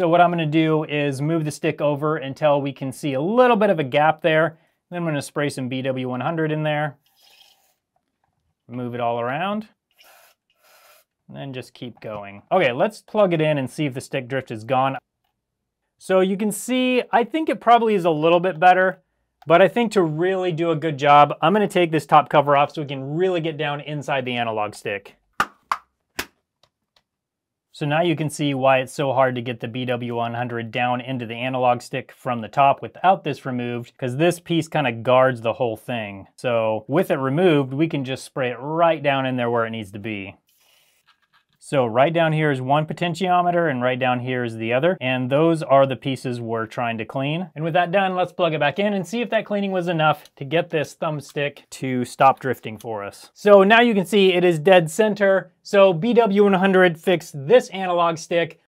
So what I'm gonna do is move the stick over until we can see a little bit of a gap there. Then I'm gonna spray some BW100 in there. Move it all around. And then just keep going. Okay, let's plug it in and see if the stick drift is gone. So you can see, I think it probably is a little bit better, but I think to really do a good job, I'm gonna take this top cover off so we can really get down inside the analog stick. So now you can see why it's so hard to get the BW100 down into the analog stick from the top without this removed, because this piece kind of guards the whole thing. So with it removed, we can just spray it right down in there where it needs to be. So right down here is one potentiometer and right down here is the other. And those are the pieces we're trying to clean. And with that done, let's plug it back in and see if that cleaning was enough to get this thumbstick to stop drifting for us. So now you can see it is dead center. So BW100 fixed this analog stick